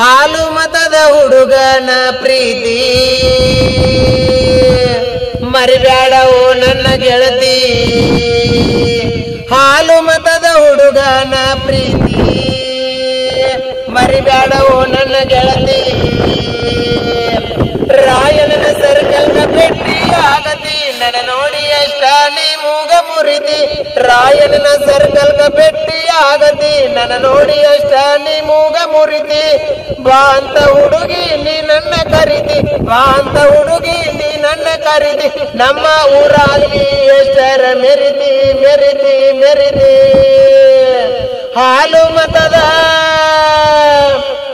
ಹಾಲು ಮತದ ಹುಡುಗನ ಪ್ರೀತಿ. ಮರಿಬ್ಯಾಡವು ನನ್ನ ಗೆಳತಿ. ಹಾಲು ಮತದ ಹುಡುಗನ ಪ್ರೀತಿ. ಮರಿಬ್ಯಾಡವು ನನ್ನ ಗೆಳತಿ. ರಾಯಣನ ಸರ್ಕಲ್ನ ಆಗತಿ ನೋಡಿ ಎಷ್ಟ ನೀ ಮೂಗ ಮುರಿದಿ ರಾಯಣನ ಸರ್ಕಲ್ಗ ಬೆಟ್ಟಿ ಆಗತಿ ನನ್ನ ನೋಡಿ ಎಷ್ಟ ನೀ ಮೂಗ ಮುರಿತಿ ಬಾ ಅಂತ ಹುಡುಗಿ ನೀ ನನ್ನ ಕರಿದಿ, ಬಾ ಅಂತ ಹುಡುಗಿ ನೀ ನನ್ನ ಕರಿದಿ. ನಮ್ಮ ಊರಾಗಿ ಎಷ್ಟರ ಮೆರಿದಿ ಮೆರಿದಿ ಮೆರಿದಿ. ಹಾಲು ಮತದ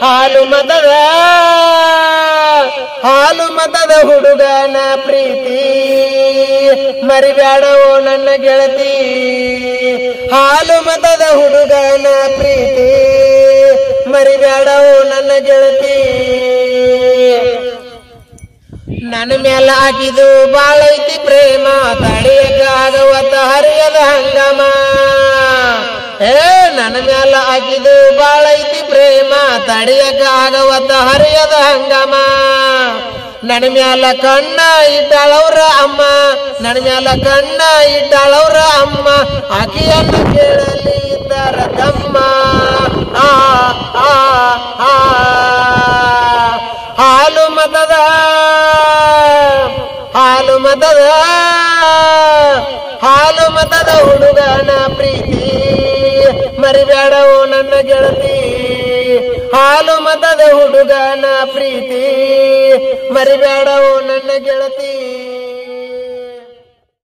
ಹಾಲು ಮತದ. ಹಾಲು ಮತದ ಹುಡುಗನ ಪ್ರೀತಿ. ಮರಿಬ್ಯಾಡವೋ ನನ್ನ ಗೆಳತಿ. ಹಾಲು ಮತದ ಹುಡುಗನ ಪ್ರೀತಿ. ಮರಿಬ್ಯಾಡವೋ ನನ್ನ ಗೆಳತಿ. ನನ್ನ ಮೇಲೆ ಹಾಕಿದು ಬಾಳೈತಿ ಪ್ರೇಮ. ತಡೆಯಕ್ಕಾಗವತ್ತ ಹರಿಯದ ಹಂಗಮ. ಏ, ನನ್ನ ಮೇಲೆ ಹಾಕಿದು ಬಾಳೈತಿ ಪ್ರೇಮ. ತಡೆಯಕ್ಕಾಗವತ್ತ ಹರಿಯದ ಹಂಗಮ. ನನ್ನ ಮ್ಯಾಲ ಕಣ್ಣ ಇದ್ದಾಳವ್ರ ಅಮ್ಮ ನನ್ನ ಮ್ಯಾಲ ಕಣ್ಣ ಇದ್ದಾಳವ್ರ ಅಮ್ಮ. ಆಕೆಯನ್ನು ಕೇಳಲಿ ಇದ್ದಾರ ತಮ್ಮ. ಆ ಹಾಲು ಮತದ ಹಾಲು ಮತದ ಹಾಲು ಮತದ ಹುಡುಗನ ಪ್ರೀತಿ. ಮರಿಬೇಡವು ನನ್ನ ಗೆಳತಿ. ಹಾಲು ಮತದ ಹುಡುಗನ ಪ್ರೀತಿ. ಮರಿಬೇಡವು ನನ್ನ ಗೆಳತಿ